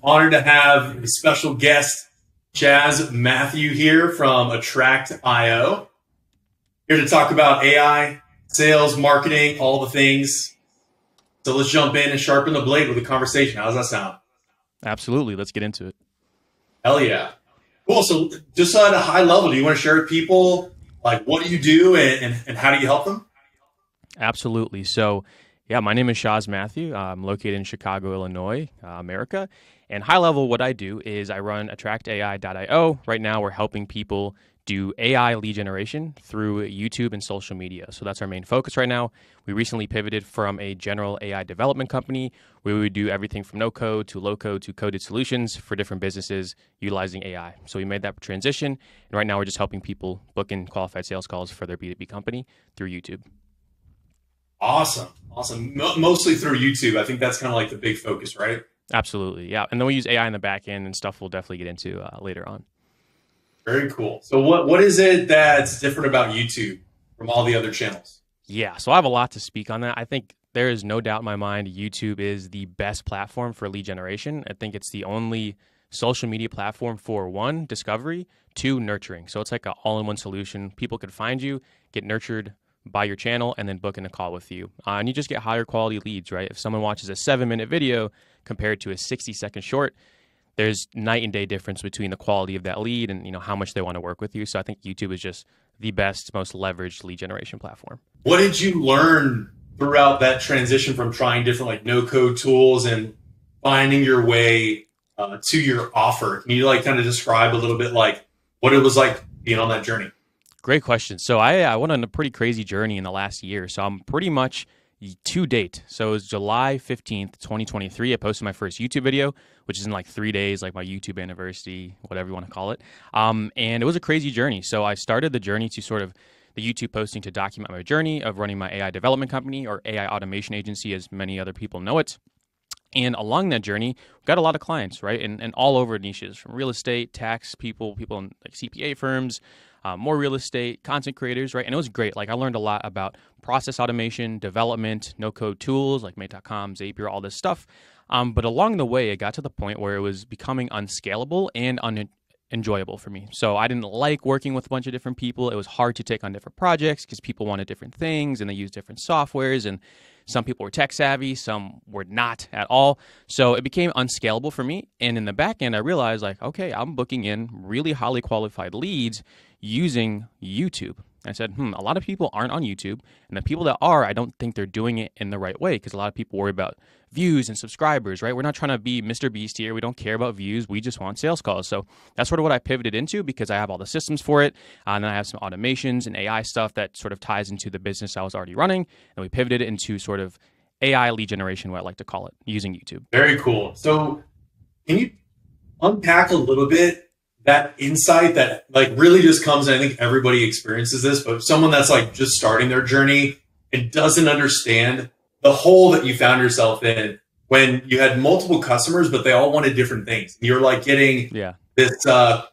Honored to have a special guest, Shaz Mathew here from Attract.io. Here to talk about AI, sales, marketing, all the things. So let's jump in and sharpen the blade with a conversation. How does that sound? Absolutely. Let's get into it. Hell yeah. Cool. So just at a high level, do you want to share with people like what do you do and, and, and how do you help them? Absolutely. So yeah, my name is Shaz Mathew. I'm located in Chicago, Illinois, uh, America. And high level, what I do is I run attractai.io. Right now, we're helping people do AI lead generation through YouTube and social media. So that's our main focus right now. We recently pivoted from a general AI development company where we would do everything from no code to low code to coded solutions for different businesses utilizing AI. So we made that transition. And right now, we're just helping people book in qualified sales calls for their B2B company through YouTube. Awesome. Awesome. mostly through YouTube. I think that's kind of like the big focus, right? Absolutely. Yeah. And then we use AI in the back end and stuff we'll definitely get into uh, later on. Very cool. So what what is it that's different about YouTube from all the other channels? Yeah, so I have a lot to speak on that. I think there is no doubt in my mind YouTube is the best platform for lead generation. I think it's the only social media platform for one, discovery, two, nurturing. So it's like an all-in-one solution. People could find you, get nurtured by your channel, and then book in a call with you. Uh, and you just get higher quality leads, right? If someone watches a seven-minute video compared to a 60-second short, there's night and day difference between the quality of that lead and you know how much they want to work with you. So I think YouTube is just the best, most leveraged lead generation platform. What did you learn throughout that transition from trying different like no code tools and finding your way uh, to your offer? Can you like kind of describe a little bit like what it was like being on that journey? Great question. So I, I went on a pretty crazy journey in the last year. So I'm pretty much to date. So it was July 15th, 2023. I posted my first YouTube video, which is in like three days, like my YouTube anniversary, whatever you want to call it. Um, and it was a crazy journey. So I started the journey to sort of the YouTube posting to document my journey of running my AI development company or AI automation agency, as many other people know it. And along that journey, got a lot of clients, right? And, and all over niches from real estate, tax people, people in like CPA firms, uh, more real estate, content creators, right? And it was great. Like I learned a lot about process automation, development, no code tools like Make.com, Zapier, all this stuff. Um, but along the way, it got to the point where it was becoming unscalable and unenjoyable for me. So I didn't like working with a bunch of different people. It was hard to take on different projects because people wanted different things and they used different softwares and some people were tech savvy, some were not at all. So it became unscalable for me. And in the back end, I realized like, okay, I'm booking in really highly qualified leads using YouTube. I said, hmm, a lot of people aren't on YouTube. And the people that are, I don't think they're doing it in the right way because a lot of people worry about views and subscribers, right? We're not trying to be Mr. Beast here. We don't care about views. We just want sales calls. So that's sort of what I pivoted into because I have all the systems for it. Uh, and then I have some automations and AI stuff that sort of ties into the business I was already running. And we pivoted into sort of AI lead generation, what I like to call it, using YouTube. Very cool. So can you unpack a little bit that insight that like really just comes and I think everybody experiences this, but someone that's like just starting their journey and doesn't understand the hole that you found yourself in when you had multiple customers, but they all wanted different things. You're like getting yeah. this uh,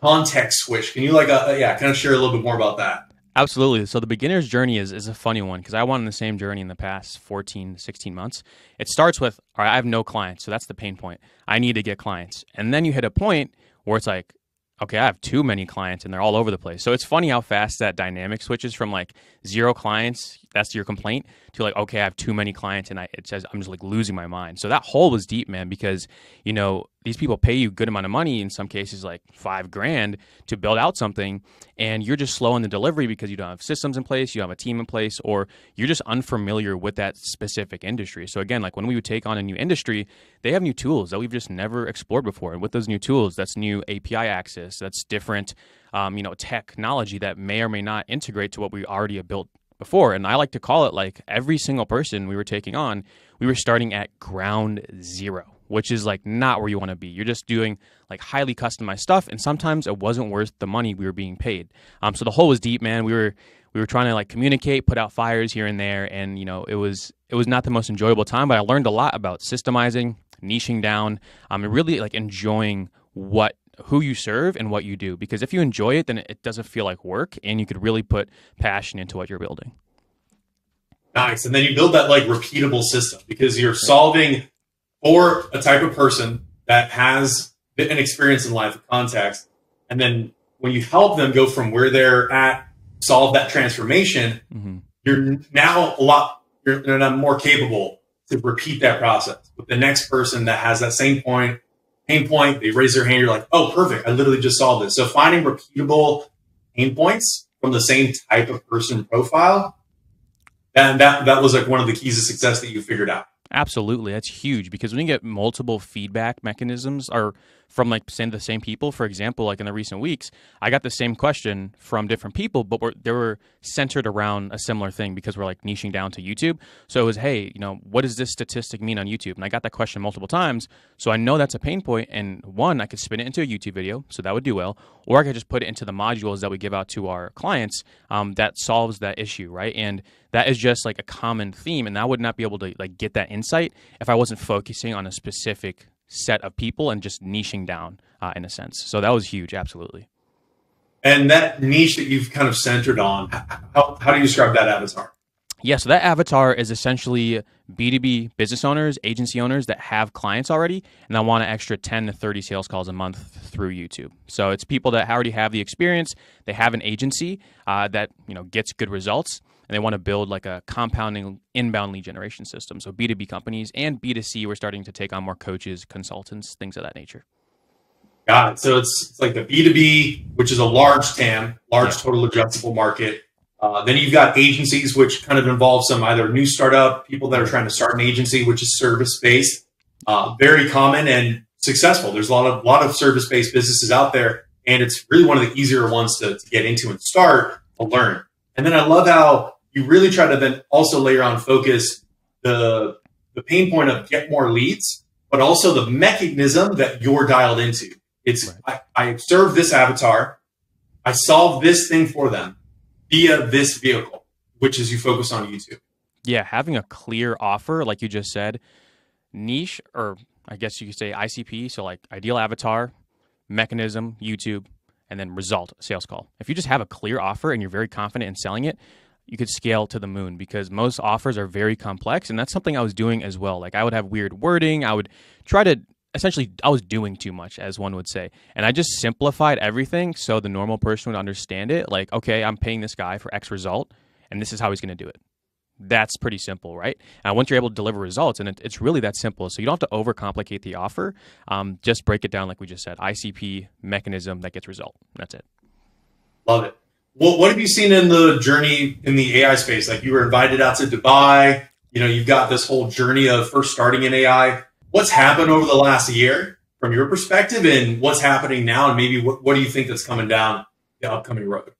context switch. Can you like, uh, yeah, kind of share a little bit more about that? Absolutely. So the beginner's journey is, is a funny one because I went on the same journey in the past 14, 16 months. It starts with, all right, I have no clients. So that's the pain point. I need to get clients. And then you hit a point where it's like, okay, I have too many clients and they're all over the place. So it's funny how fast that dynamic switches from like zero clients, that's your complaint, to like, okay, I have too many clients and I, it says I'm just like losing my mind. So that hole was deep, man, because, you know, these people pay you a good amount of money, in some cases like five grand to build out something, and you're just slow in the delivery because you don't have systems in place, you don't have a team in place, or you're just unfamiliar with that specific industry. So again, like when we would take on a new industry, they have new tools that we've just never explored before. And with those new tools, that's new API access, that's different um, you know, technology that may or may not integrate to what we already have built before. And I like to call it like every single person we were taking on, we were starting at ground zero which is like not where you want to be. You're just doing like highly customized stuff, and sometimes it wasn't worth the money we were being paid. Um, so the hole was deep, man. We were we were trying to like communicate, put out fires here and there, and you know it was it was not the most enjoyable time, but I learned a lot about systemizing, niching down, um, and really like enjoying what who you serve and what you do. Because if you enjoy it, then it doesn't feel like work, and you could really put passion into what you're building. Nice, and then you build that like repeatable system because you're solving for a type of person that has an experience in life context, and then when you help them go from where they're at, solve that transformation, mm-hmm. you're now a lot you're, you're more capable to repeat that process with the next person that has that same point pain point. They raise their hand. You're like, oh, perfect. I literally just solved it. So finding repeatable pain points from the same type of person profile, and that that was like one of the keys to success that you figured out. Absolutely, that's huge because when you get multiple feedback mechanisms or from like the same people, for example, like in the recent weeks, I got the same question from different people, but we're, they were centered around a similar thing because we're like niching down to YouTube. So it was, hey, you know, what does this statistic mean on YouTube? And I got that question multiple times, so I know that's a pain point. And one, I could spin it into a YouTube video, so that would do well, or I could just put it into the modules that we give out to our clients um, that solves that issue, right? And that is just like a common theme and i would not be able to like get that insight if i wasn't focusing on a specific set of people and just niching down uh, in a sense. So that was huge absolutely. And that niche that you've kind of centered on how, how do you describe that avatar? Yeah, so that avatar is essentially B2B business owners, agency owners that have clients already and that want an extra 10 to 30 sales calls a month through YouTube. So it's people that already have the experience, they have an agency uh, that you know gets good results, and they want to build like a compounding inbound lead generation system. So B2B companies and B2C, we're starting to take on more coaches, consultants, things of that nature. Got it. So it's, it's like the B2B, which is a large TAM, large yeah. total addressable market. Uh, then you've got agencies, which kind of involve some either new startup, people that are trying to start an agency, which is service based. Uh, very common and successful. There's a lot of lot of service based businesses out there, and it's really one of the easier ones to, to get into and start to learn. And then I love how you really try to then also layer on focus the the pain point of get more leads, but also the mechanism that you're dialed into. It's right. I, I serve this avatar, I solve this thing for them via this vehicle, which is you focus on YouTube. Yeah, having a clear offer, like you just said, niche, or I guess you could say ICP, so like ideal avatar, mechanism, YouTube, and then result, sales call. If you just have a clear offer and you're very confident in selling it, you could scale to the moon because most offers are very complex and that's something I was doing as well. Like I would have weird wording, I would try to essentially I was doing too much as one would say. And I just simplified everything so the normal person would understand it. Like, okay, I'm paying this guy for X result and this is how he's going to do it. That's pretty simple, right? And once you're able to deliver results, and it, it's really that simple. So you don't have to overcomplicate the offer. Um, just break it down, like we just said, ICP mechanism that gets result. That's it. Love it. What, what have you seen in the journey in the AI space? Like you were invited out to Dubai. You know, you've got this whole journey of first starting in AI. What's happened over the last year from your perspective, and what's happening now, and maybe what, what do you think that's coming down the upcoming road?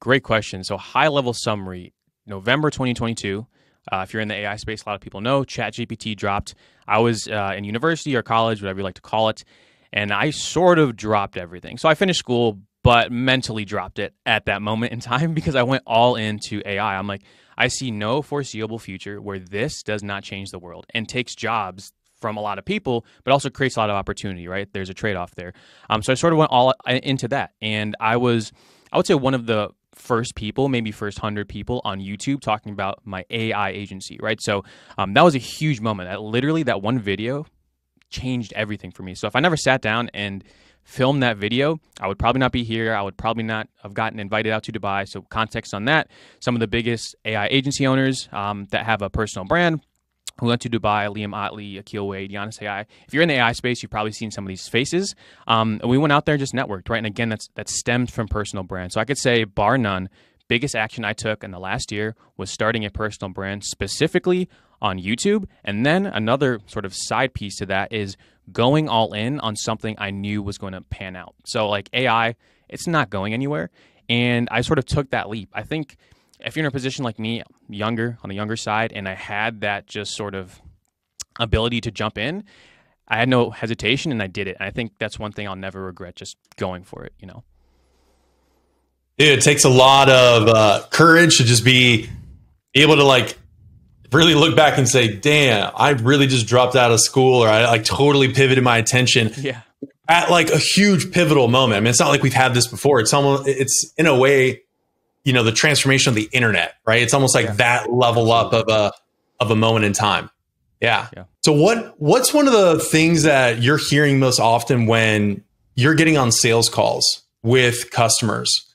Great question. So, high level summary November 2022. Uh, if you're in the AI space, a lot of people know ChatGPT dropped. I was uh, in university or college, whatever you like to call it, and I sort of dropped everything. So I finished school, but mentally dropped it at that moment in time because I went all into AI. I'm like, I see no foreseeable future where this does not change the world and takes jobs from a lot of people, but also creates a lot of opportunity, right? There's a trade off there. Um, so I sort of went all into that. And I was, I would say, one of the first people, maybe first hundred people on YouTube talking about my AI agency, right? So um, that was a huge moment. That literally, that one video changed everything for me. So if I never sat down and film that video, I would probably not be here. I would probably not have gotten invited out to Dubai. So, context on that some of the biggest AI agency owners um, that have a personal brand who went to Dubai, Liam Ottley, Akil Wade, Giannis AI. If you're in the AI space, you've probably seen some of these faces. Um, and we went out there and just networked, right? And again, that's that stemmed from personal brand. So I could say, bar none, biggest action I took in the last year was starting a personal brand specifically on YouTube. And then another sort of side piece to that is going all in on something I knew was going to pan out. So, like AI, it's not going anywhere. And I sort of took that leap. I think if you're in a position like me, younger, on the younger side, and I had that just sort of ability to jump in, I had no hesitation and I did it. And I think that's one thing I'll never regret just going for it, you know? it takes a lot of uh, courage to just be able to like really look back and say, damn, I really just dropped out of school or I like totally pivoted my attention. Yeah. At like a huge pivotal moment. I mean, it's not like we've had this before. It's almost, it's in a way, you know, the transformation of the internet, right? It's almost like yeah. that level up of a, of a moment in time. Yeah. Yeah. So what what's one of the things that you're hearing most often when you're getting on sales calls with customers?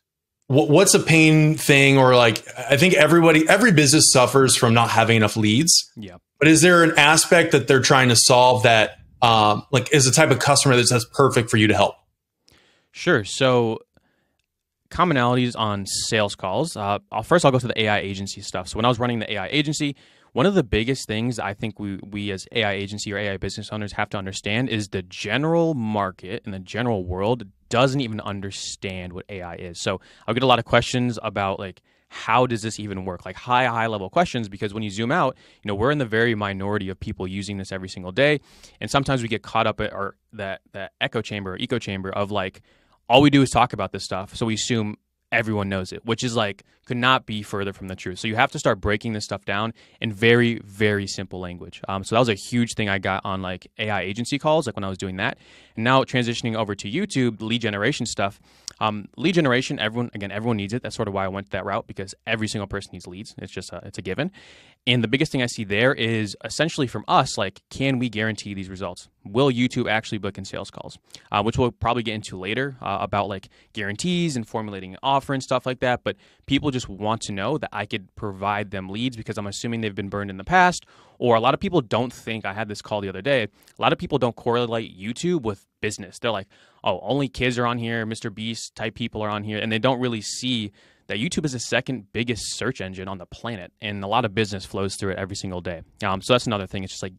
What, what's a pain thing or like I think everybody every business suffers from not having enough leads. Yeah. But is there an aspect that they're trying to solve that um, like is the type of customer that's, that's perfect for you to help? Sure. So commonalities on sales calls. Uh, I'll, first, I'll go to the AI agency stuff. So when I was running the AI agency, one of the biggest things I think we we as AI agency or AI business owners have to understand is the general market and the general world doesn't even understand what AI is. So I'll get a lot of questions about like how does this even work? Like high high level questions because when you zoom out, you know, we're in the very minority of people using this every single day, and sometimes we get caught up at our that that echo chamber or echo chamber of like all we do is talk about this stuff. So we assume everyone knows it, which is like could not be further from the truth. So you have to start breaking this stuff down in very, very simple language. Um, so that was a huge thing I got on like AI agency calls, like when I was doing that. And now transitioning over to YouTube, lead generation stuff. Um, lead generation, everyone again, everyone needs it. That's sort of why I went that route because every single person needs leads. It's just a, it's a given. And the biggest thing I see there is essentially from us, like, can we guarantee these results? Will YouTube actually book in sales calls? Uh, which we'll probably get into later uh, about like guarantees and formulating an offer and stuff like that. But people just want to know that I could provide them leads because I'm assuming they've been burned in the past. Or a lot of people don't think, I had this call the other day, a lot of people don't correlate YouTube with business. They're like, oh, only kids are on here, Mr. Beast type people are on here. And they don't really see that YouTube is the second biggest search engine on the planet, and a lot of business flows through it every single day. Um, so that's another thing. It's just like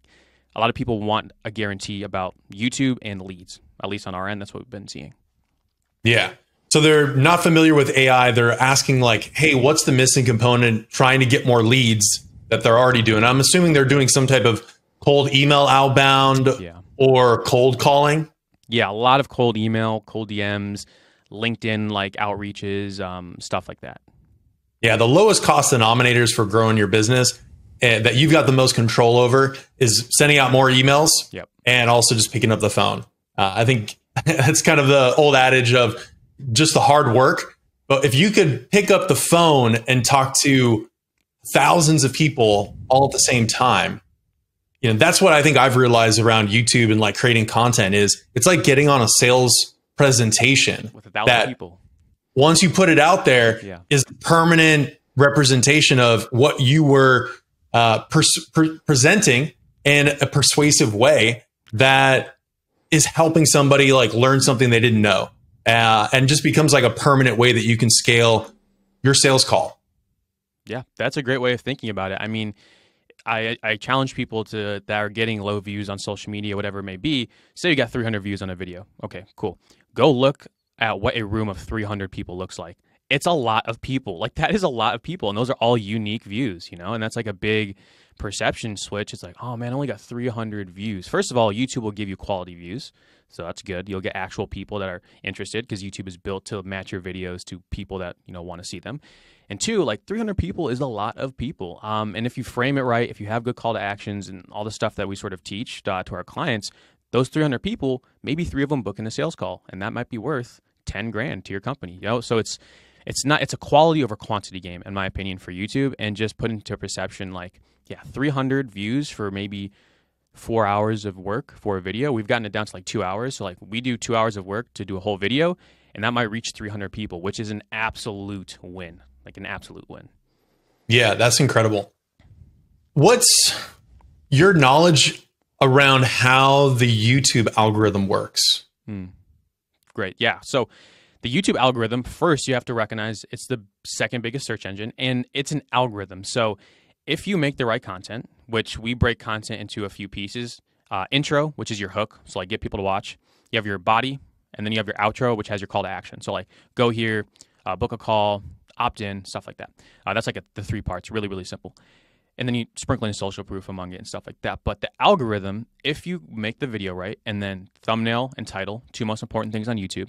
a lot of people want a guarantee about YouTube and leads. At least on our end, that's what we've been seeing. Yeah. So they're not familiar with AI. They're asking like, "Hey, what's the missing component?" Trying to get more leads that they're already doing. I'm assuming they're doing some type of cold email outbound Yeah. or cold calling. Yeah, a lot of cold email, cold DMs, LinkedIn like outreaches, um, stuff like that. Yeah, the lowest cost denominators for growing your business uh, that you've got the most control over is sending out more emails Yep. and also just picking up the phone. Uh, I think that's kind of the old adage of just the hard work. But if you could pick up the phone and talk to thousands of people all at the same time, you know, that's what I think I've realized around YouTube and like creating content is it's like getting on a sales presentation With a thousand That- people. once you put it out there, Yeah. is permanent representation of what you were uh, pers- pre- presenting in a persuasive way that is helping somebody like learn something they didn't know, uh, and just becomes like a permanent way that you can scale your sales call. Yeah, that's a great way of thinking about it. I mean, I I challenge people to that are getting low views on social media, whatever it may be. Say you got 300 views on a video. Okay, cool. Go look at what a room of 300 people looks like. It's a lot of people. Like that is a lot of people, and those are all unique views, you know. And that's like a big perception switch. It's like, oh man, I only got 300 views. First of all, YouTube will give you quality views, so that's good. You'll get actual people that are interested because YouTube is built to match your videos to people that you know want to see them. And two, like 300 people is a lot of people. Um, and if you frame it right, if you have good call to actions and all the stuff that we sort of teach uh, to our clients, those 300 people, maybe three of them book in a sales call, and that might be worth 10 grand to your company. You know, so it's it's not it's a quality over quantity game in my opinion for YouTube, and just put into perception like yeah, 300 views for maybe four hours of work for a video. We've gotten it down to like two hours. So like we do two hours of work to do a whole video, and that might reach 300 people, which is an absolute win, like an absolute win. Yeah, that's incredible. What's your knowledge around how the YouTube algorithm works? Great. Yeah. So the YouTube algorithm, first, you have to recognize it's the second biggest search engine and it's an algorithm. So if you make the right content, which we break content into a few pieces uh, intro, which is your hook. So, like, get people to watch. You have your body, and then you have your outro, which has your call to action. So, like, go here, uh, book a call, opt in, stuff like that. Uh, that's like a, the three parts, really, really simple. And then you sprinkle in social proof among it and stuff like that. But the algorithm, if you make the video right, and then thumbnail and title, two most important things on YouTube,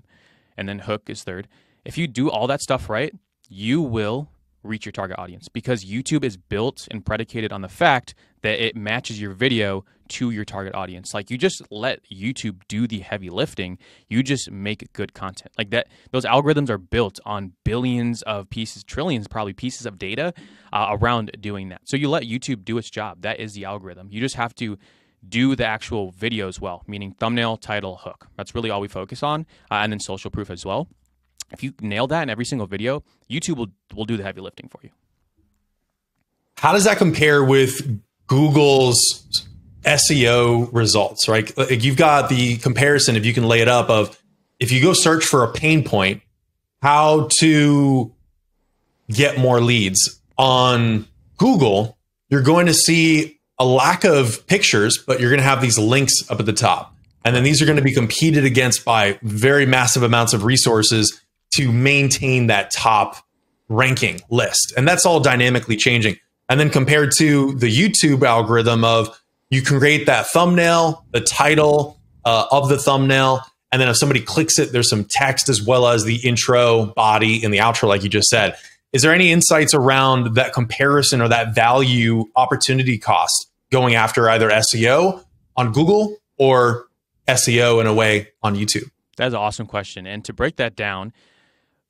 and then hook is third. If you do all that stuff right, you will reach your target audience because YouTube is built and predicated on the fact that it matches your video to your target audience. Like you just let YouTube do the heavy lifting. You just make good content. Like that those algorithms are built on billions of pieces, trillions probably pieces of data uh, around doing that. So you let YouTube do its job. That is the algorithm. You just have to do the actual videos well, meaning thumbnail, title, hook. That's really all we focus on, uh, and then social proof as well. If you nail that in every single video, YouTube will will do the heavy lifting for you. How does that compare with Google's SEO results? Right, like you've got the comparison. If you can lay it up of if you go search for a pain point, how to get more leads on Google, you're going to see a lack of pictures, but you're going to have these links up at the top. And then these are going to be competed against by very massive amounts of resources to maintain that top ranking list. And that's all dynamically changing. And then compared to the YouTube algorithm of you can create that thumbnail, the title uh, of the thumbnail, and then if somebody clicks it, there's some text as well as the intro, body, and the outro, like you just said. Is there any insights around that comparison or that value opportunity cost going after either SEO on Google or SEO in a way on YouTube? That's an awesome question. And to break that down,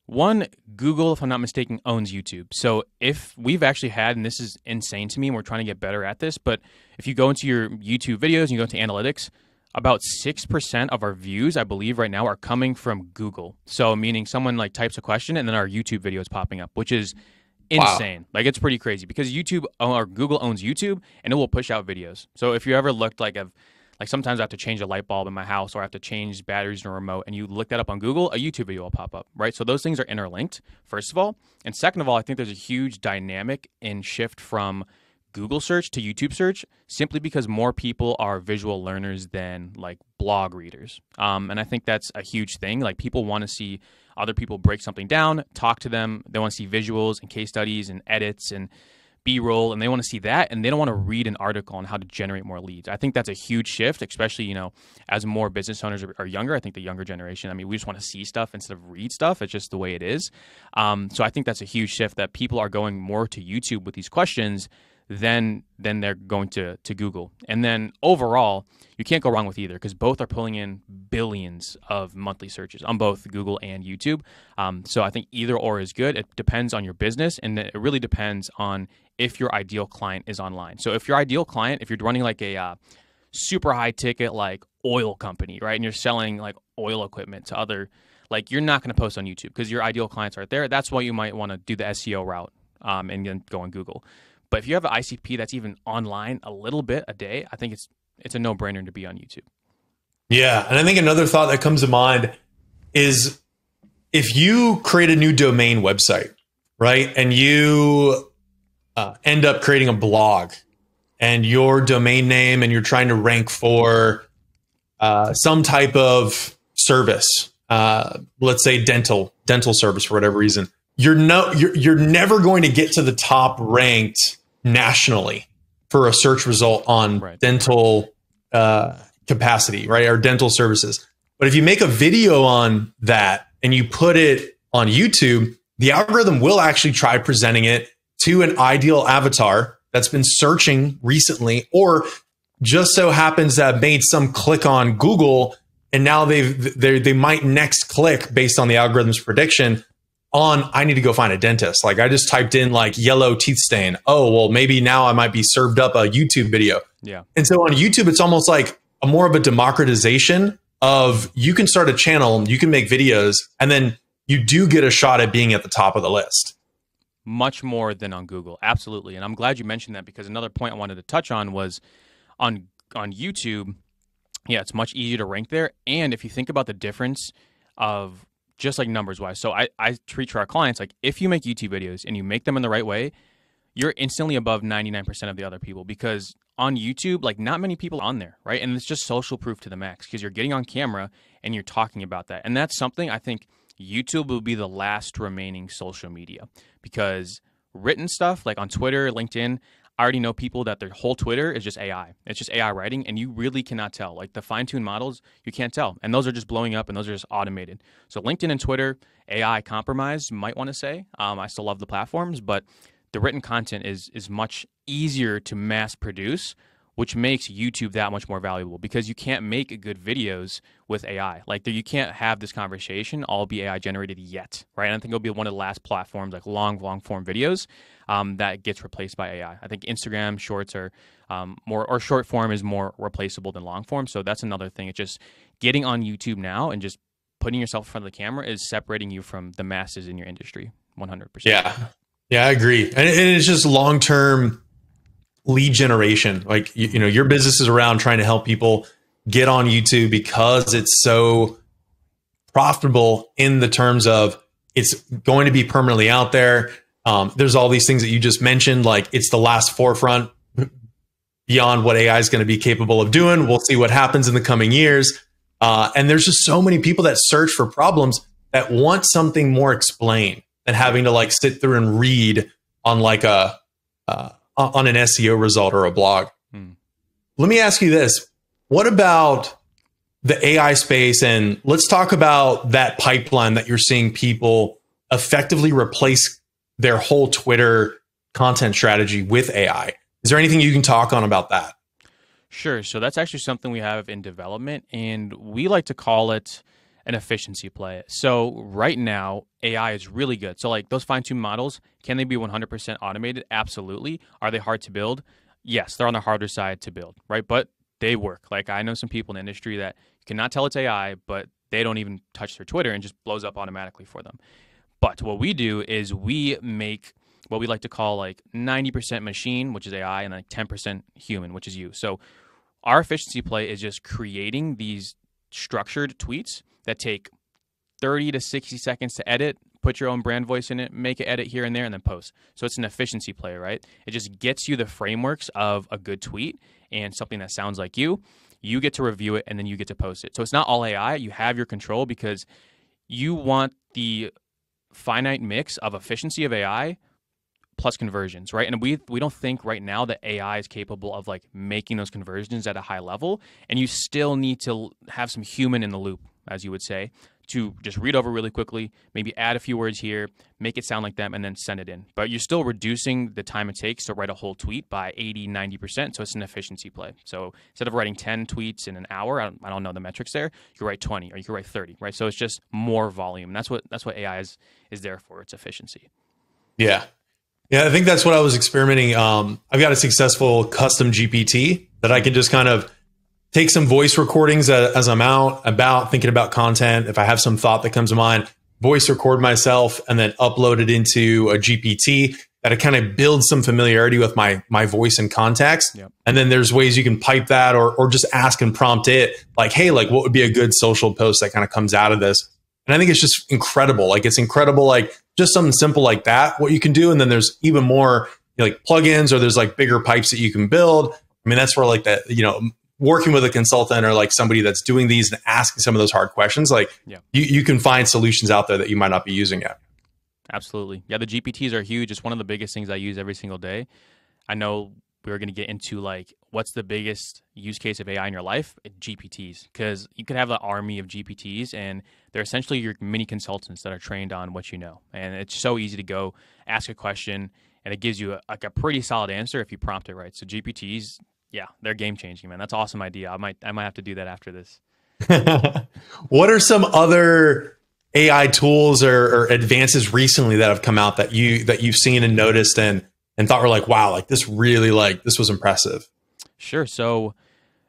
one, Google, if I'm not mistaken, owns YouTube. So if we've actually had, and this is insane to me, and we're trying to get better at this, but if you go into your YouTube videos and you go into analytics, about 6% of our views, I believe right now, are coming from Google. So, meaning someone like types a question and then our YouTube video is popping up, which is insane. Wow. Like, it's pretty crazy because YouTube or Google owns YouTube and it will push out videos. So, if you ever looked like a like sometimes I have to change a light bulb in my house or I have to change batteries in a remote and you look that up on Google, a YouTube video will pop up, right? So those things are interlinked, first of all. And second of all, I think there's a huge dynamic in shift from Google search to YouTube search simply because more people are visual learners than like blog readers. Um, and I think that's a huge thing. Like people want to see other people break something down, talk to them. They want to see visuals and case studies and edits and B roll, and they want to see that, and they don't want to read an article on how to generate more leads. I think that's a huge shift, especially you know as more business owners are, are younger. I think the younger generation. I mean, we just want to see stuff instead of read stuff. It's just the way it is. Um, so I think that's a huge shift that people are going more to YouTube with these questions then then they're going to to Google. And then overall, you can't go wrong with either because both are pulling in billions of monthly searches on both Google and YouTube. Um, so I think either or is good. It depends on your business, and it really depends on if your ideal client is online. So if your ideal client, if you're running like a uh, super high ticket like oil company, right, and you're selling like oil equipment to other like you're not going to post on YouTube because your ideal clients aren't there. That's why you might want to do the SEO route um, and then go on Google. But if you have an ICP that's even online a little bit a day, I think it's it's a no brainer to be on YouTube. Yeah, and I think another thought that comes to mind is if you create a new domain website, right, and you uh, end up creating a blog, and your domain name, and you're trying to rank for uh, some type of service, uh, let's say dental dental service for whatever reason, you're no you're, you're never going to get to the top ranked nationally for a search result on right. dental uh, capacity, right? Or dental services. But if you make a video on that and you put it on YouTube, the algorithm will actually try presenting it to an ideal avatar that's been searching recently or just so happens to have made some click on Google and now they've they they might next click based on the algorithm's prediction on I need to go find a dentist. Like I just typed in like yellow teeth stain. Oh, well maybe now I might be served up a YouTube video. Yeah. And so on YouTube it's almost like a more of a democratization of you can start a channel, you can make videos and then you do get a shot at being at the top of the list. Much more than on Google. Absolutely. And I'm glad you mentioned that because another point I wanted to touch on was on on YouTube, yeah, it's much easier to rank there and if you think about the difference of just like numbers wise. So I, I treat to our clients like if you make YouTube videos and you make them in the right way, you're instantly above 99% of the other people because on YouTube, like not many people on there, right? And it's just social proof to the max because you're getting on camera and you're talking about that. And that's something I think YouTube will be the last remaining social media because written stuff like on Twitter, LinkedIn, I already know people that their whole Twitter is just AI. It's just AI writing, and you really cannot tell. Like the fine tuned models, you can't tell. And those are just blowing up and those are just automated. So LinkedIn and Twitter, AI compromise, you might want to say. Um, I still love the platforms, but the written content is is much easier to mass produce which makes YouTube that much more valuable because you can't make good videos with AI. Like you can't have this conversation all be AI generated yet, right? I think it'll be one of the last platforms like long, long form videos um, that gets replaced by AI. I think Instagram Shorts are um, more or short form is more replaceable than long form. So that's another thing. It's just getting on YouTube now and just putting yourself in front of the camera is separating you from the masses in your industry. One hundred percent. Yeah, yeah, I agree, and, it's just long term lead generation. Like you, you know, your business is around trying to help people get on YouTube because it's so profitable in the terms of it's going to be permanently out there. Um, there's all these things that you just mentioned, like it's the last forefront beyond what AI is going to be capable of doing. We'll see what happens in the coming years. Uh, and there's just so many people that search for problems that want something more explained than having to like sit through and read on like a uh, on an SEO result or a blog. Hmm. Let me ask you this: What about the AI space? And let's talk about that pipeline that you're seeing people effectively replace their whole Twitter content strategy with AI. Is there anything you can talk on about that? Sure. So that's actually something we have in development, and we like to call it an efficiency play. So right now, AI is really good. So like those fine-tuned models, can they be 100% automated? Absolutely. Are they hard to build? Yes, they're on the harder side to build, right? But they work. Like I know some people in the industry that cannot tell it's AI, but they don't even touch their Twitter and just blows up automatically for them. But what we do is we make what we like to call like 90% machine, which is AI, and like 10% human, which is you. So our efficiency play is just creating these structured tweets that take 30 to 60 seconds to edit, put your own brand voice in it, make an edit here and there, and then post. So it's an efficiency play, right? It just gets you the frameworks of a good tweet and something that sounds like you. You get to review it and then you get to post it. So it's not all AI. You have your control because you want the finite mix of efficiency of AI plus conversions, right? And we we don't think right now that AI is capable of like making those conversions at a high level, and you still need to have some human in the loop, as you would say, to just read over really quickly, maybe add a few words here, make it sound like them, and then send it in. But you're still reducing the time it takes to write a whole tweet by 80, 90%. So it's an efficiency play. So instead of writing 10 tweets in an hour, I don't, I don't know the metrics there, you write 20 or you can write 30, right? So it's just more volume. That's what that's what AI is is there for. It's efficiency. Yeah. Yeah, I think that's what I was experimenting. Um, I've got a successful custom GPT that I can just kind of take some voice recordings as I'm out about thinking about content. If I have some thought that comes to mind, voice record myself and then upload it into a GPT that kind of builds some familiarity with my my voice and context. Yep. And then there's ways you can pipe that or or just ask and prompt it like, hey, like what would be a good social post that kind of comes out of this? And I think it's just incredible. Like it's incredible, like just something simple like that, what you can do. And then there's even more you know, like plugins or there's like bigger pipes that you can build. I mean, that's where like that, you know, working with a consultant or like somebody that's doing these and asking some of those hard questions, like yeah. you, you can find solutions out there that you might not be using yet. Absolutely. Yeah, the GPTs are huge. It's one of the biggest things I use every single day. I know we are going to get into like what's the biggest use case of AI in your life? GPTs, because you could have an army of GPTs, and they're essentially your mini consultants that are trained on what you know. And it's so easy to go ask a question, and it gives you a, like a pretty solid answer if you prompt it right. So GPTs, yeah, they're game changing, man. That's awesome idea. I might I might have to do that after this. what are some other AI tools or, or, advances recently that have come out that you that you've seen and noticed and and thought were like, wow, like this really like this was impressive? Sure. So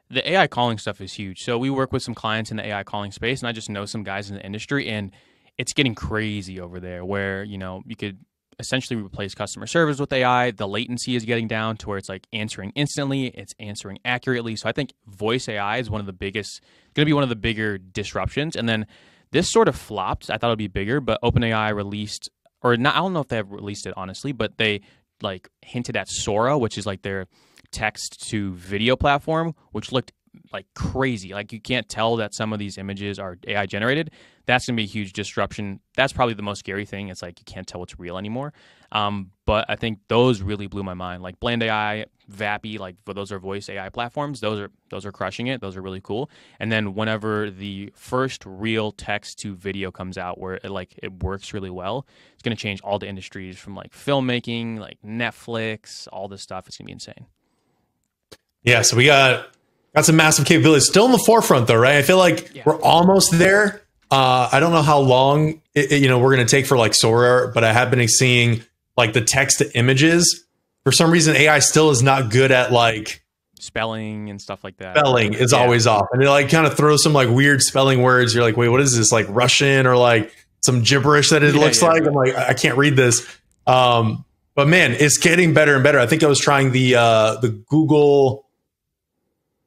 the AI calling stuff is huge. So we work with some clients in the AI calling space, and I just know some guys in the industry, and it's getting crazy over there. Where you know you could essentially replace customer service with AI. The latency is getting down to where it's like answering instantly, it's answering accurately. So I think voice AI is one of the biggest, going to be one of the bigger disruptions. And then this sort of flopped. I thought it'd be bigger, but OpenAI released, or not, I don't know if they have released it honestly, but they like hinted at Sora, which is like their text to video platform, which looked like crazy. Like you can't tell that some of these images are AI generated. That's gonna be a huge disruption. That's probably the most scary thing. It's like you can't tell what's real anymore. Um, but I think those really blew my mind. Like Bland AI, Vapi, like those are voice AI platforms. Those are those are crushing it. Those are really cool. And then whenever the first real text to video comes out, where it like it works really well, it's gonna change all the industries from like filmmaking, like Netflix, all this stuff. It's gonna be insane. Yeah, so we got got some massive capabilities still in the forefront though, right? I feel like Yeah. we're almost there. Uh, I don't know how long it, it- you know we're going to take for like Sora, but I have been seeing like the text to images. For some reason, AI still is not good at like Spelling and stuff like that. spelling. Is Yeah. always off, and it like kind of throws some like weird spelling words. You're like, wait, what is this? Like Russian or like some gibberish that it Yeah, looks like? I'm like, I I can't read this. Um, but man, it's getting better and better. I think I was trying the uh, the Google.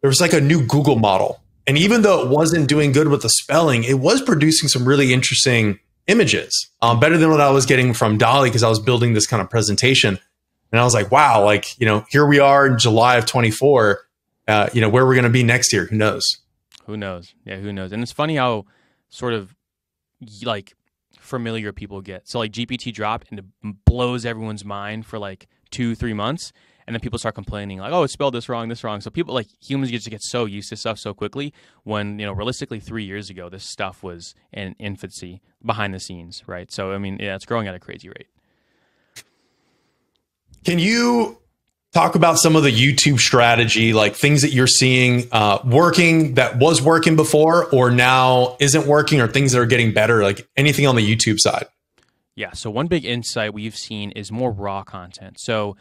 There was like a new Google model, and even though it wasn't doing good with the spelling, it was producing some really interesting images, um, better than what I was getting from DALL-E because I was building this kind of presentation. And I was like, wow, like you know, here we are in July of 24. Uh, you know, where we're going to be next year, who knows? Who knows? Yeah, who knows? And it's funny how sort of like familiar people get. So like GPT dropped and it blows everyone's mind for like two, three months, and then people start complaining like, "Oh, it's spelled this wrong, this wrong." So people like humans just get so used to stuff so quickly. When you know, realistically, three years ago, this stuff was in infancy behind the scenes, right? So I mean, yeah, it's growing at a crazy rate. Can you talk about some of the YouTube strategy, like things that you're seeing uh, working that was working before or now isn't working, or things that are getting better, like anything on the YouTube side? Yeah. So one big insight we've seen is more raw content. So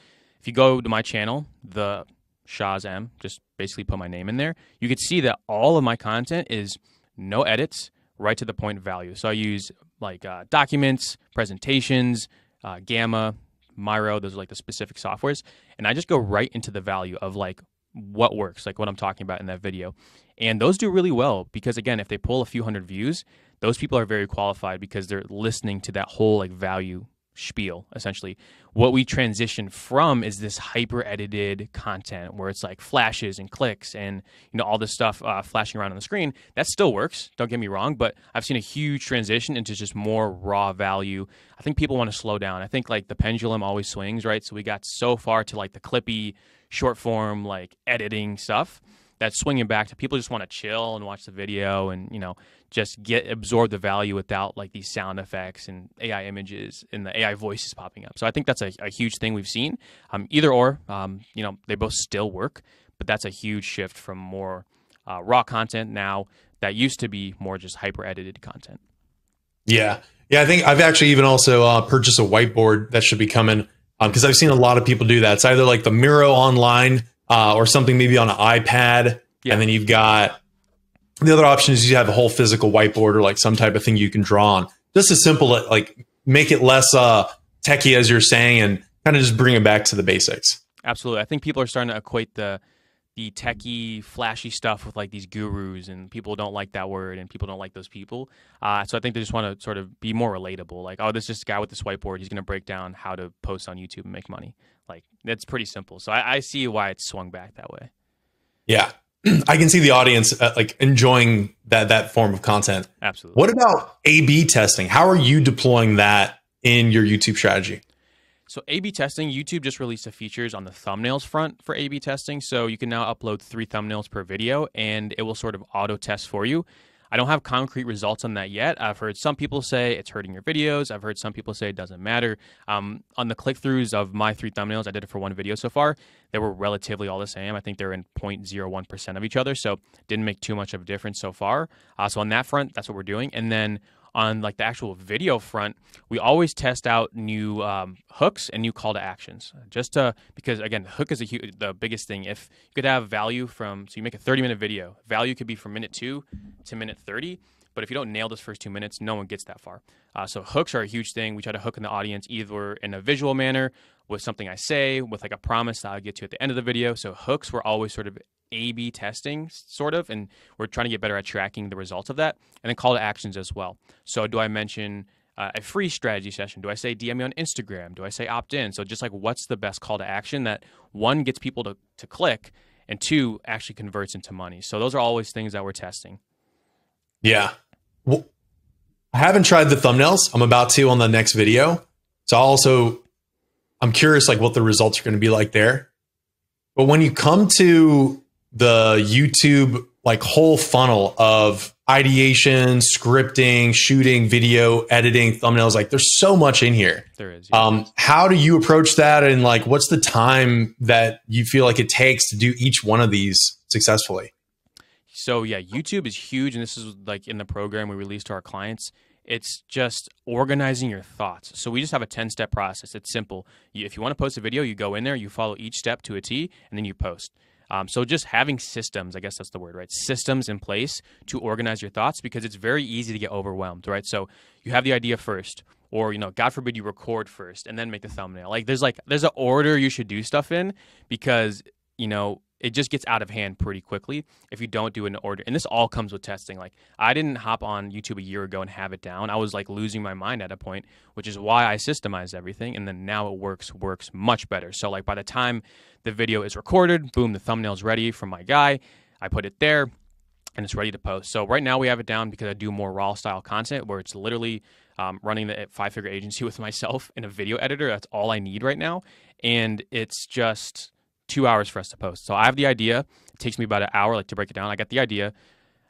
if you go to my channel, the Shaz M, just basically put my name in there, you could see that all of my content is no edits, right to the point value. So I use like uh, documents, presentations, uh, Gamma, Miro. Those are like the specific softwares, and I just go right into the value of like what works, like what I'm talking about in that video. And those do really well because again, if they pull a few hundred views, those people are very qualified because they're listening to that whole like value spiel essentially. What we transition from is this hyper edited content where it's like flashes and clicks and you know all this stuff uh, flashing around on the screen. That still works don't get me wrong but i've seen a huge transition into just more raw value. I think people want to slow down. I think like the pendulum always swings right? So we got so far to like the clippy short form like editing stuff that's swinging back to people just want to chill and watch the video and you know just get absorb the value without like these sound effects and AI images and the AI voices popping up. So I think that's a, a huge thing we've seen. Um, either or, um, you know, they both still work, but that's a huge shift from more uh, raw content now that used to be more just hyper edited content. Yeah. Yeah. I think I've actually even also uh, purchased a whiteboard that should be coming because I've seen a lot of people do that. It's either like the Miro online uh, or something maybe on an iPad. Yeah. And then you've got the other option is you have a whole physical whiteboard or like some type of thing you can draw on. Just as simple, like make it less uh, techie as you're saying and kind of just bring it back to the basics. Absolutely. I think people are starting to equate the the techie, flashy stuff with like these gurus, and people don't like that word, and people don't like those people. Uh, so I think they just want to sort of be more relatable. Like, oh, this is this guy with this whiteboard. He's going to break down how to post on YouTube and make money. Like, that's pretty simple. So I, I see why it's swung back that way. Yeah. I can see the audience uh, like enjoying that that form of content. Absolutely. What about A/B testing? How are you deploying that in your YouTube strategy? So A/B testing, YouTube just released the features on the thumbnails front for A/B testing. So you can now upload three thumbnails per video, and it will sort of auto test for you. I don't have concrete results on that yet. I've heard some people say it's hurting your videos. I've heard some people say it doesn't matter. Um, on the click throughs of my three thumbnails, I did it for one video so far. They were relatively all the same. I think they're in 0.01% of each other, so didn't make too much of a difference so far. Uh, so on that front, that's what we're doing. And then on like the actual video front, we always test out new um, hooks and new call to actions, just to because again, the hook is a the biggest thing. If you could have value from, so you make a 30 minute video, value could be from minute two to minute 30. But if you don't nail those first two minutes, no one gets that far. Uh, so hooks are a huge thing. We try to hook in the audience either in a visual manner with something I say, with like a promise that I'll get to at the end of the video. So hooks were always sort of A/B testing, sort of, and we're trying to get better at tracking the results of that, and then call to actions as well. So do I mention uh, a free strategy session? Do I say DM me on Instagram? Do I say opt in? So just like what's the best call to action that one gets people to to click, and two actually converts into money. So those are always things that we're testing. Yeah. Well, I haven't tried the thumbnails. I'm about to on the next video. So I'll also I'm curious like what the results are going to be like there. But when you come to the YouTube like whole funnel of ideation, scripting, shooting, video, editing, thumbnails. Like there's so much in here. There is. yeah. Um, how do you approach that? And like, what's the time that you feel like it takes to do each one of these successfully? So yeah, YouTube is huge, and this is like in the program we release to our clients. It's just organizing your thoughts. So we just have a ten step process. It's simple. If you want to post a video, you go in there, you follow each step to a T, and then you post. Um, so just having systems, I guess that's the word, right? Systems in place to organize your thoughts because it's very easy to get overwhelmed, right? So you have the idea first, or you know, God forbid you record first and then make the thumbnail. Like there's like there's an order you should do stuff in because you know it just gets out of hand pretty quickly if you don't do it in order. And this all comes with testing. Like I didn't hop on YouTube a year ago and have it down. I was like losing my mind at a point, which is why I systemized everything. And then now it works, works much better. So like by the time the video is recorded, boom, the thumbnail's ready from my guy. I put it there and it's ready to post. So right now we have it down because I do more raw style content where it's literally um, running the five figure agency with myself in a video editor. That's all I need right now. And it's just two hours for us to post. So I have the idea. It takes me about an hour like to break it down. I got the idea.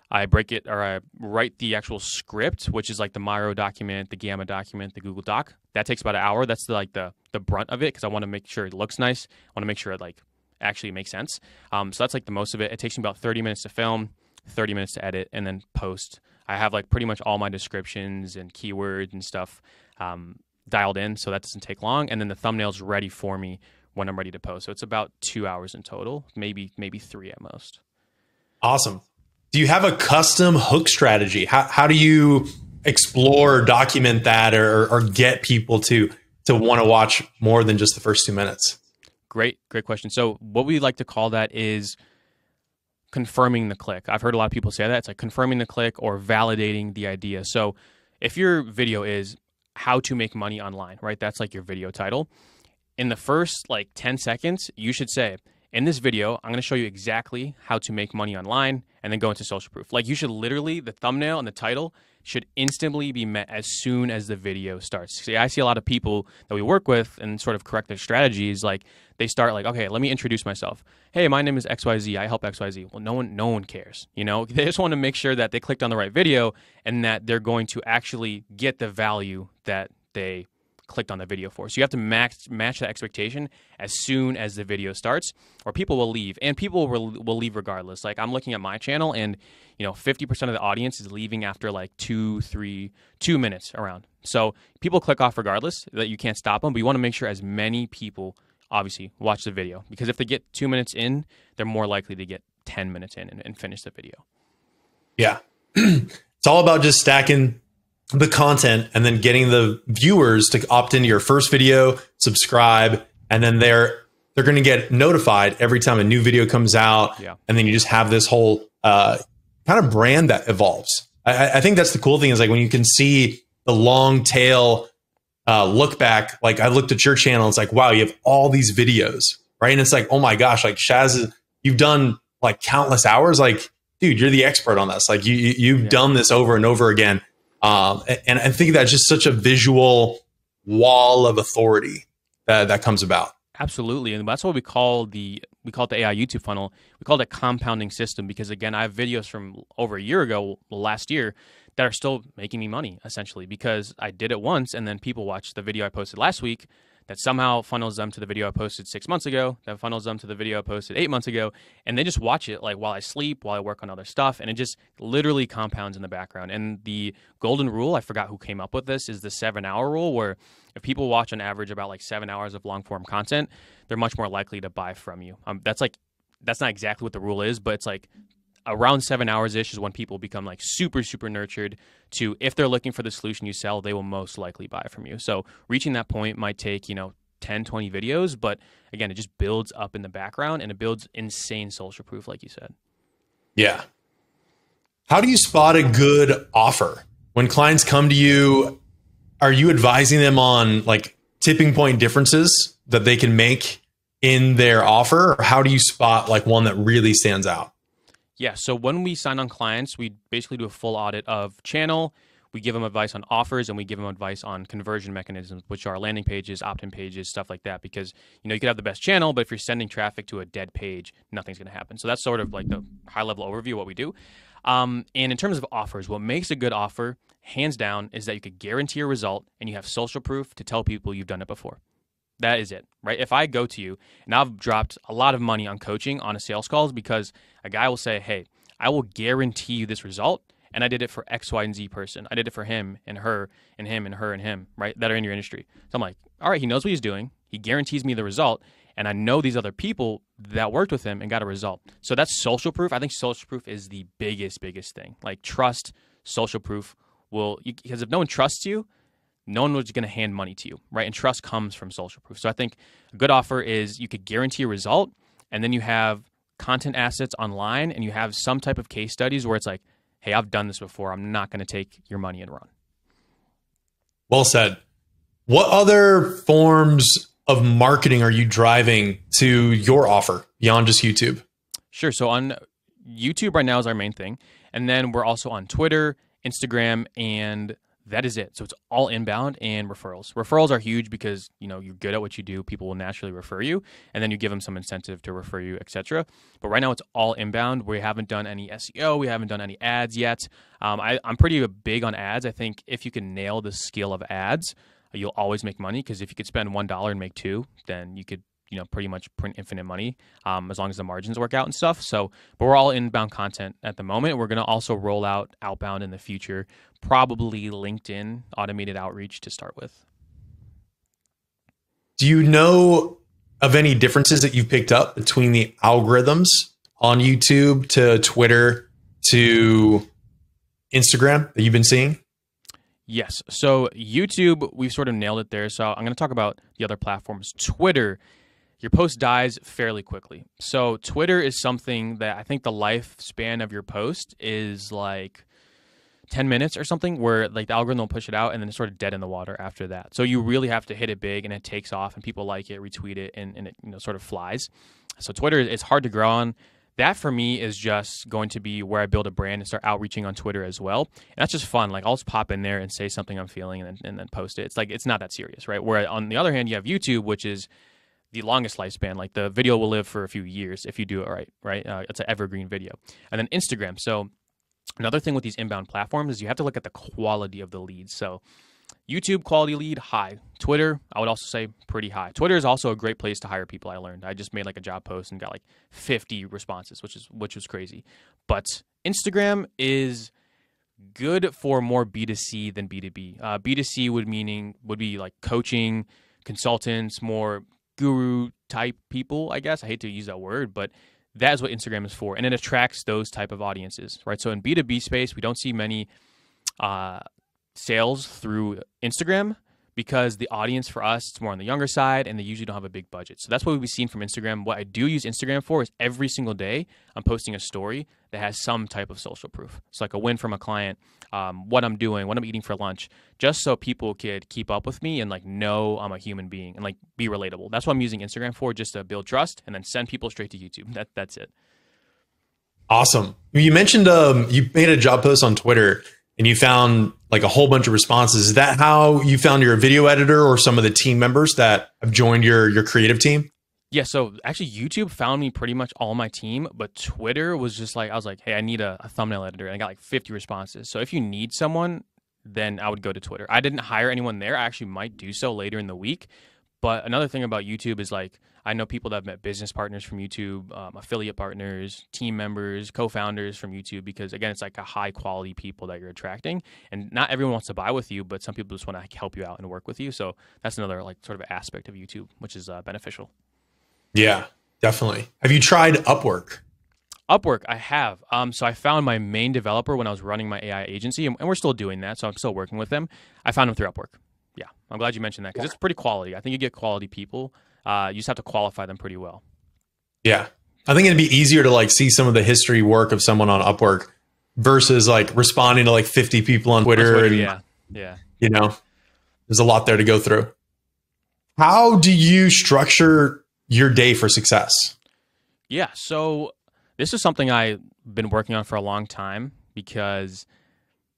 I break it or I write the actual script, which is like the Miro document, the Gamma document, the Google Doc. That takes about an hour. That's the, like the the brunt of it because I want to make sure it looks nice. I want to make sure it like actually makes sense. Um, so that's like the most of it. It takes me about 30 minutes to film, 30 minutes to edit, and then post. I have like pretty much all my descriptions and keywords and stuff um, dialed in, so that doesn't take long. And then the thumbnail's ready for me when I'm ready to post. So it's about two hours in total, maybe maybe three at most. Awesome. Do you have a custom hook strategy? How, how do you explore, document that, or, or get people to to want to watch more than just the first two minutes? Great, great question. So what we like to call that is confirming the click. I've heard a lot of people say that. It's like confirming the click or validating the idea. So if your video is how to make money online, right? That's like your video title. In the first like 10 seconds, you should say, in this video, I'm going to show you exactly how to make money online and then go into social proof. Like you should literally, the thumbnail and the title should instantly be met as soon as the video starts. See, I see a lot of people that we work with and sort of correct their strategies. Like they start like, okay, let me introduce myself. Hey, my name is XYZ. I help XYZ. Well, no one, no one cares. You know, they just want to make sure that they clicked on the right video and that they're going to actually get the value that they clicked on the video for. So you have to max, match that expectation as soon as the video starts, or people will leave, and people will, will leave regardless. Like I'm looking at my channel, and you know, 50% of the audience is leaving after like two, three, two minutes around. So people click off regardless. That you can't stop them, but you want to make sure as many people obviously watch the video because if they get two minutes in, they're more likely to get 10 minutes in and, and finish the video. Yeah. it's all about just stacking the content and then getting the viewers to opt into your first video, subscribe, and then they're they're going to get notified every time a new video comes out. Yeah. And then you just have this whole uh, kind of brand that evolves. I, I think that's the cool thing is like when you can see the long tail uh, look back. Like I looked at your channel, it's like wow, you have all these videos, right? And it's like oh my gosh, like Shaz, is, you've done like countless hours. Like dude, you're the expert on this. Like you, you you've Yeah. done this over and over again. Um, and I think that's just such a visual wall of authority that, that comes about. Absolutely, and that's what we call the we call it the AI YouTube funnel. We call it a compounding system because again, I have videos from over a year ago, last year, that are still making me money essentially because I did it once, and then people watched the video I posted last week. That somehow funnels them to the video I posted six months ago. That funnels them to the video I posted eight months ago, and they just watch it like while I sleep, while I work on other stuff, and it just literally compounds in the background. And the golden rule, I forgot who came up with this, is the seven-hour rule, where if people watch on average about like seven hours of long form content, they're much more likely to buy from you. Um, that's like that's not exactly what the rule is, but it's like around seven hours ish is when people become like super super nurtured to if they're looking for the solution you sell, they will most likely buy from you. So reaching that point might take you know 10 20 videos but again it just builds up in the background and it builds insane social proof like you said Yeah. How do you spot a good offer? When clients come to you, are you advising them on like tipping point differences that they can make in their offer? Or how do you spot like one that really stands out? Yeah. So when we sign on clients, we basically do a full audit of channel. We give them advice on offers and we give them advice on conversion mechanisms, which are landing pages, opt-in pages, stuff like that. Because you know you could have the best channel, but if you're sending traffic to a dead page, nothing's going to happen. So that's sort of like the high-level overview of what we do. Um, and in terms of offers, what makes a good offer, hands down, is that you could guarantee a result and you have social proof to tell people you've done it before. That is it, right? If I go to you and I've dropped a lot of money on coaching on a sales calls because a guy will say, "Hey, I will guarantee you this result," and I did it for X, Y, and Z person. I did it for him and her and him and her and him, right? That are in your industry. So I'm like, all right, he knows what he's doing. He guarantees me the result, and I know these other people that worked with him and got a result. So that's social proof. I think social proof is the biggest, biggest thing. Like trust, social proof will because if no one trusts you, no one was going to hand money to you, right? And trust comes from social proof. So I think a good offer is you could guarantee a result, and then you have content assets online, and you have some type of case studies where it's like, hey, I've done this before. I'm not going to take your money and run. Well said. What other forms of marketing are you driving to your offer beyond just YouTube? Sure. So on YouTube right now is our main thing, and then we're also on Twitter, Instagram, and that is it. So it's all inbound and referrals. Referrals are huge because you know you're good at what you do. People will naturally refer you, and then you give them some incentive to refer you, etc. But right now it's all inbound. We haven't done any SEO. We haven't done any ads yet. Um, I, I'm pretty big on ads. I think if you can nail the skill of ads, you'll always make money. Because if you could spend one dollar and make two, then you could you know pretty much print infinite money um, as long as the margins work out and stuff so but we're all inbound content at the moment we're going to also roll out outbound in the future probably linkedin automated outreach to start with do you know of any differences that you've picked up between the algorithms on youtube to twitter to instagram that you've been seeing Yes. So YouTube, we've sort of nailed it there. So I'm going to talk about the other platforms. Twitter your post dies fairly quickly. So Twitter is something that I think the lifespan of your post is like 10 minutes or something where like the algorithm will push it out and then it's sort of dead in the water after that. So you really have to hit it big and it takes off and people like it, retweet it and, and it you know sort of flies. So Twitter is hard to grow on. That for me is just going to be where I build a brand and start outreaching on Twitter as well. And that's just fun. Like I'll just pop in there and say something I'm feeling and then, and then post it. It's like it's not that serious, right? Where on the other hand, you have YouTube, which is the longest lifespan. Like the video will live for a few years if you do it right, right? Uh, it's an evergreen video. And then Instagram. So another thing with these inbound platforms is you have to look at the quality of the leads. So YouTube quality lead high. Twitter, I would also say pretty high. Twitter is also a great place to hire people. I learned. I just made like a job post and got like 50 responses, which is which was crazy. But Instagram is good for more B2C than B2B. Uh, B2C would meaning would be like coaching, consultants, more guru type people, I guess. I hate to use that word, but that is what Instagram is for. And it attracts those type of audiences, right? So in B2B space, we don't see many uh, sales through Instagram because the audience for us is more on the younger side and they usually don't have a big budget. So that's what we've seen from Instagram. What I do use Instagram for is every single day I'm posting a story that has some type of social proof. It's like a win from a client, um, what I'm doing, what I'm eating for lunch, just so people could keep up with me and like know I'm a human being and like be relatable. That's what I'm using Instagram for, just to build trust and then send people straight to YouTube. That that's it. Awesome. You mentioned um, you made a job post on Twitter and you found like a whole bunch of responses. Is that how you found your video editor or some of the team members that have joined your your creative team? Yeah, so actually YouTube found me pretty much all my team, but Twitter was just like I was like, hey, I need a, a thumbnail editor, and I got like 50 responses. So if you need someone, then I would go to Twitter. I didn't hire anyone there. I actually might do so later in the week, but another thing about YouTube is like I know people that have met business partners from YouTube, um, affiliate partners, team members, co-founders from YouTube because again, it's like a high quality people that you're attracting, and not everyone wants to buy with you, but some people just want to help you out and work with you. So that's another like sort of aspect of YouTube, which is uh, beneficial. Yeah, definitely. Have you tried Upwork? Upwork, I have. Um, so I found my main developer when I was running my AI agency, and, and we're still doing that. So I'm still working with them. I found him through Upwork. Yeah, I'm glad you mentioned that because yeah. it's pretty quality. I think you get quality people. Uh, you just have to qualify them pretty well. Yeah, I think it'd be easier to like see some of the history work of someone on Upwork versus like responding to like 50 people on Twitter. Twitter and, yeah, yeah. You know, there's a lot there to go through. How do you structure your day for success? Yeah, so this is something I've been working on for a long time because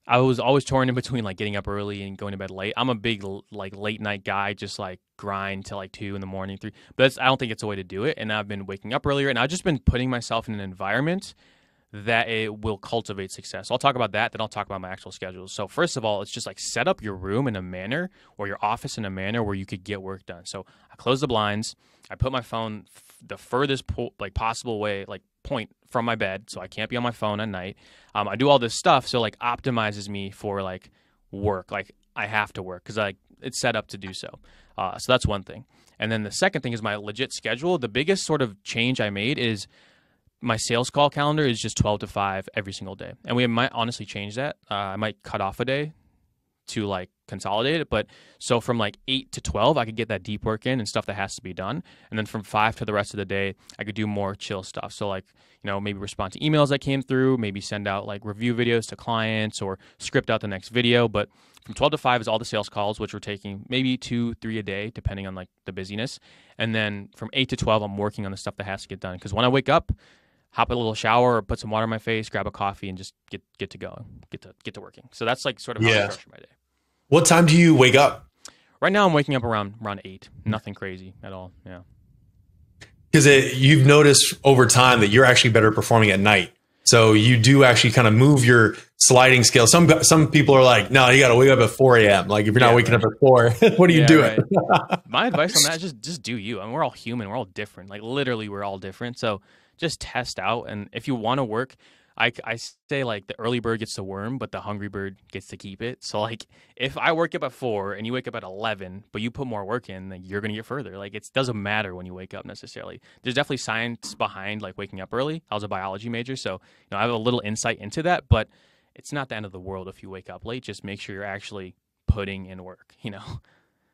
I was always torn in between like getting up early and going to bed late. I'm a big like late night guy, just like grind till like two in the morning, three. But I don't think it's a way to do it. And I've been waking up earlier, and I've just been putting myself in an environment that it will cultivate success. So I'll talk about that, then I'll talk about my actual schedule. So first of all, it's just like set up your room in a manner or your office in a manner where you could get work done. So I close the blinds, I put my phone the furthest po- like possible way, like point from my bed, so I can't be on my phone at night. Um, I do all this stuff, so like optimizes me for like work. Like I have to work because like it's set up to do so. Uh, so that's one thing. And then the second thing is my legit schedule. The biggest sort of change I made is my sales call calendar is just 12 to 5 every single day. And we might honestly change that. Uh, I might cut off a day to like consolidate it. But so from like 8 to 12, I could get that deep work in and stuff that has to be done. And then from 5 to the rest of the day, I could do more chill stuff. So like, you know, maybe respond to emails that came through, maybe send out like review videos to clients or script out the next video. But from 12 to 5 is all the sales calls, which we're taking maybe two, three a day, depending on like the busyness. And then from 8 to 12, I'm working on the stuff that has to get done. Because when I wake up, hop a little shower or put some water on my face, grab a coffee, and just get get to go, get to get to working. So that's like sort of how I structure my day. What time do you wake up? Right now, I'm waking up around around eight. Nothing crazy at all. Yeah. Because you've noticed over time that you're actually better performing at night. So you do actually kind of move your sliding scale. Some some people are like, no, you got to wake up at 4 a.m. Like if you're not Yeah, waking right. up at 4, what are you Yeah, doing? My advice on that is just just do you. I mean, we're all human. We're all different. Like literally, we're all different. So just test out. And if you want to work, I, I say like the early bird gets the worm, but the hungry bird gets to keep it. So like if I wake up at four and you wake up at eleven, but you put more work in, then you're gonna get further. Like it doesn't matter when you wake up necessarily. There's definitely science behind like waking up early. I was a biology major, so you know I have a little insight into that, but it's not the end of the world if you wake up late. Just make sure you're actually putting in work. You know.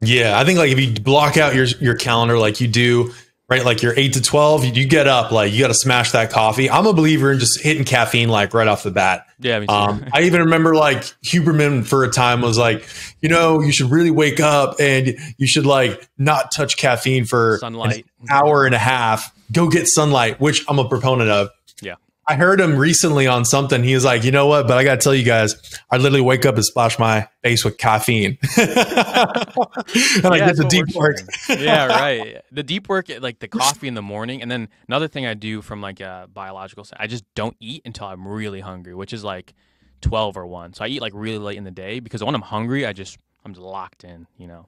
Yeah, I think like if you block out your your calendar like you do, right? Like you're eight to twelve, you, you get up, like you got to smash that coffee. I'm a believer in just hitting caffeine like right off the bat. Yeah. Um, I even remember like Huberman for a time was like, you know, you should really wake up and you should like not touch caffeine for an Sunlight. hour and a half. Go get sunlight, which I'm a proponent of. Yeah. I heard him recently on something. He was like, you know what? But I got to tell you guys, I literally wake up and splash my face with caffeine. and I Yeah, get the deep work. works for me. yeah, right. The deep work, like the coffee in the morning, and then another thing I do from like a biological, side, I just don't eat until I'm really hungry, which is like twelve or one. So I eat like really late in the day because when I'm hungry, I just I'm just locked in. You know.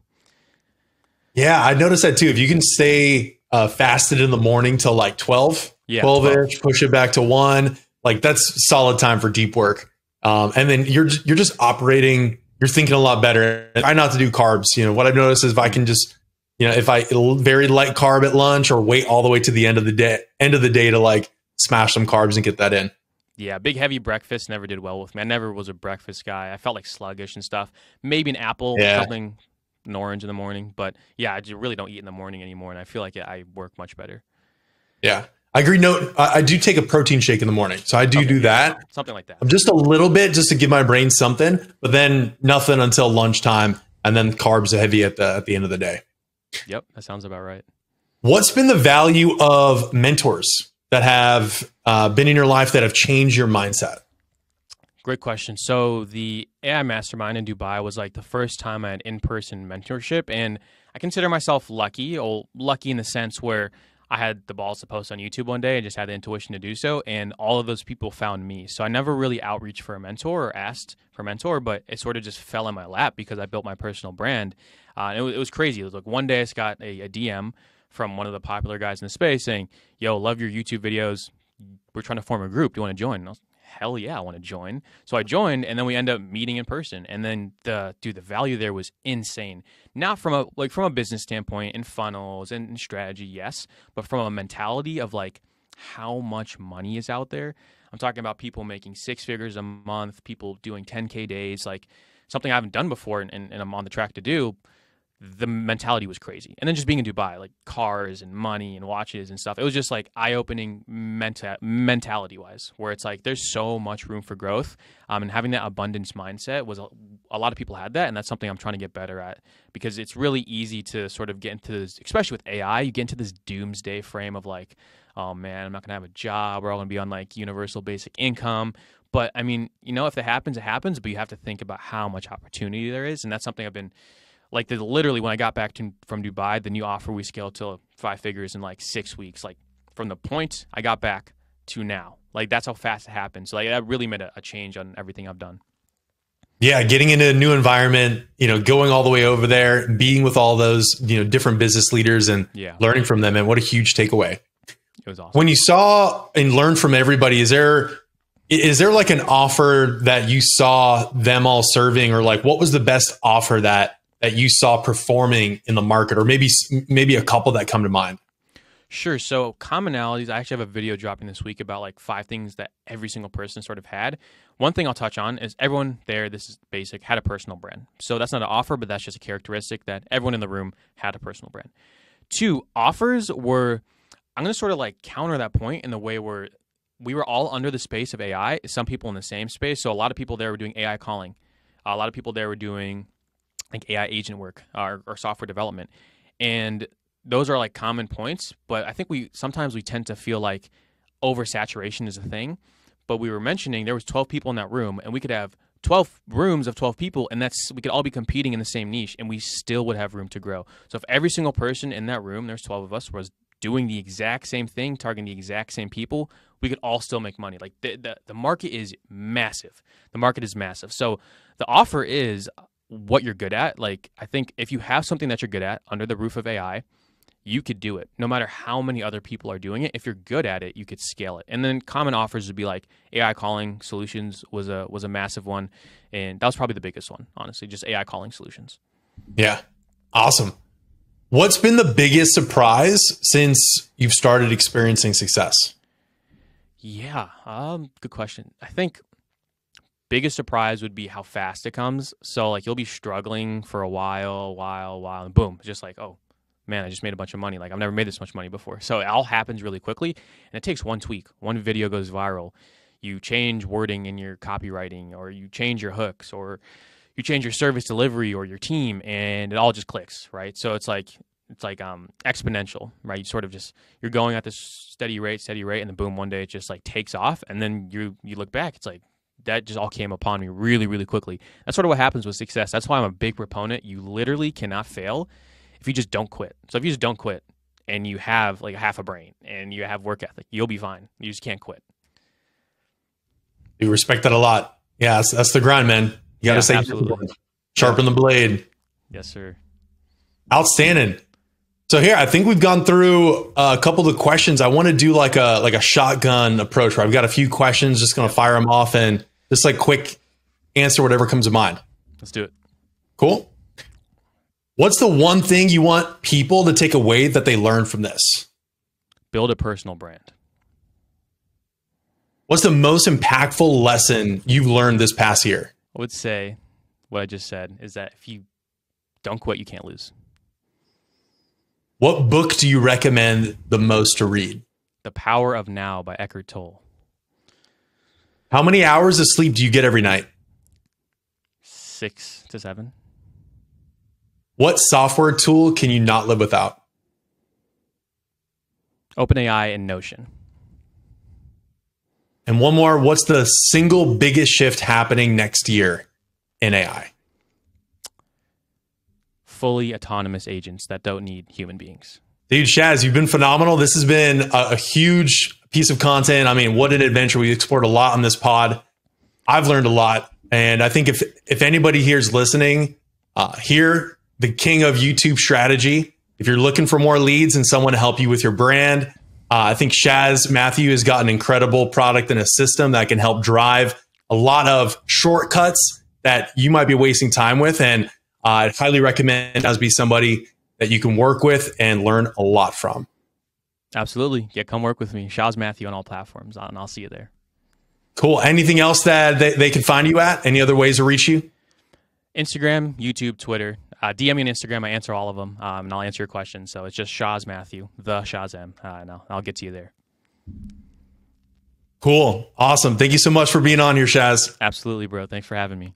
Yeah, I noticed that too. If you can stay uh, fasted in the morning till like 12, Yeah, 12 12. ish, push it back to one, like that's solid time for deep work. Um, and then you're you're just operating, you're thinking a lot better. Try not to do carbs. You know what I've noticed is if I can just, you know, if I very light carb at lunch or wait all the way to the end of the day, end of the day to like smash some carbs and get that in. Yeah, big heavy breakfast never did well with me. I never was a breakfast guy. I felt like sluggish and stuff. Maybe an apple, Yeah. something, an orange in the morning, but yeah, I just really don't eat in the morning anymore, and I feel like I work much better. Yeah, I agree. No, I, I do take a protein shake in the morning, so I do Okay, do yeah, that. something like that. I'm just a little bit just to give my brain something, but then nothing until lunchtime, and then carbs are heavy at the at the end of the day. Yep, that sounds about right. What's been the value of mentors that have uh, been in your life that have changed your mindset? Great question. So the AI Mastermind in Dubai was like the first time I had in-person mentorship, and I consider myself lucky, or lucky in the sense where I had the balls to post on YouTube one day and just had the intuition to do so, and all of those people found me. So I never really outreached for a mentor or asked for a mentor, but it sort of just fell in my lap because I built my personal brand. Uh, and it was, it was crazy. It was like one day I just got a, a DM from one of the popular guys in the space saying, "Yo, love your YouTube videos. We're trying to form a group. Do you want to join?" And I was hell yeah, I want to join. So I joined, and then we end up meeting in person. And then the dude, the value there was insane. Not from a like from a business standpoint, in funnels and strategy, yes, but from a mentality of like how much money is out there. I'm talking about people making six figures a month, people doing 10k days, like something I haven't done before, and, and I'm on the track to do the mentality was crazy. And then just being in Dubai, like cars and money and watches and stuff, it was just like eye opening menta- mentality wise, where it's like there's so much room for growth. Um, and having that abundance mindset was a, a lot of people had that. And that's something I'm trying to get better at because it's really easy to sort of get into this, especially with AI, you get into this doomsday frame of like, oh man, I'm not going to have a job. We're all going to be on like universal basic income. But I mean, you know, if it happens, it happens. But you have to think about how much opportunity there is. And that's something I've been like the, literally when I got back to, from Dubai, the new offer we scaled to five figures in like six weeks. Like from the point I got back to now. Like that's how fast it happened. So like that really made a, a change on everything I've done. Yeah, getting into a new environment, you know, going all the way over there, being with all those, you know, different business leaders and Yeah. learning from them. And what a huge takeaway. It was awesome. When you saw and learned from everybody, is there is there like an offer that you saw them all serving or like what was the best offer that that you saw performing in the market or maybe maybe a couple that come to mind? Sure. So commonalities. I actually have a video dropping this week about like five things that every single person sort of had. One thing I'll touch on is everyone there. This is basic. Had a personal brand. So that's not an offer, but that's just a characteristic that everyone in the room had a personal brand. Two offers were. I'm going to sort of like counter that point in the way where we were all under the space of AI. Some people in the same space. So a lot of people there were doing AI calling. A lot of people there were doing like AI agent work or, or software development, and those are like common points, but I think we sometimes we tend to feel like oversaturation is a thing. But we were mentioning there was 12 people in that room, and we could have 12 rooms of 12 people, and that's we could all be competing in the same niche, and we still would have room to grow. So if every single person in that room, there's 12 of us, was doing the exact same thing, targeting the exact same people, we could all still make money. Like the the, the market is massive. The market is massive. So the offer is what you're good at. Like I think if you have something that you're good at under the roof of AI, you could do it no matter how many other people are doing it if you're good at it you could scale it and then common offers would be like ai calling solutions was a was a massive one and that was probably the biggest one honestly just ai calling solutions Yeah. Awesome. What's been the biggest surprise since you've started experiencing success? yeah um good question i think biggest surprise would be how fast it comes so like you'll be struggling for a while while while and boom just like oh man, I just made a bunch of money. Like I've never made this much money before. So it all happens really quickly, and it takes one tweak. One video goes viral. You change wording in your copywriting, or you change your hooks, or you change your service delivery or your team, and it all just clicks, right? So it's like it's like um, exponential, right? You sort of just you're going at this steady rate, steady rate, and then boom, one day it just like takes off, and then you you look back, it's like that just all came upon me really, really quickly. That's sort of what happens with success. That's why I'm a big proponent. You literally cannot fail if you just don't quit. So if you just don't quit and you have like half a brain and you have work ethic, you'll be fine. You just can't quit. You respect that a lot. Yeah, that's, that's the grind, man. You got to Yeah, say absolutely. sharpen the blade. Yes, sir. Outstanding. So here, I think we've gone through uh, a couple of the questions. I want to do like a like a shotgun approach where I've got a few questions, just going to fire them off and just like quick answer whatever comes to mind. Let's do it. Cool. What's the one thing you want people to take away that they learn from this? Build a personal brand. What's the most impactful lesson you've learned this past year? I would say what I just said is that if you don't quit, you can't lose. What book do you recommend the most to read? The Power of Now by Eckhart Tolle. How many hours of sleep do you get every night? Six to seven. What software tool can you not live without? OpenAI and Notion. And one more, what's the single biggest shift happening next year in AI? Fully autonomous agents that don't need human beings. Dude, Shaz, you've been phenomenal. This has been a, a huge piece of content. I mean, what an adventure. We explored a lot on this pod. I've learned a lot. And I think if if anybody here is listening, uh, here, the king of YouTube strategy, if you're looking for more leads and someone to help you with your brand, uh, I think Shaz Mathew has got an incredible product and a system that can help drive a lot of shortcuts that you might be wasting time with. And I'd highly recommend Shaz be somebody that you can work with and learn a lot from. Absolutely. Yeah, come work with me. Shaz Mathew on all platforms, and I'll see you there. Cool. Anything else that they, they can find you at? Any other ways to reach you? Instagram, YouTube, Twitter. Uh, DM me on Instagram. I answer all of them, um, and I'll answer your questions. So it's just Shaz Mathew, the Shazam. Uh, no, I'll get to you there. Cool. Awesome. Thank you so much for being on here, Shaz. Absolutely, bro. Thanks for having me.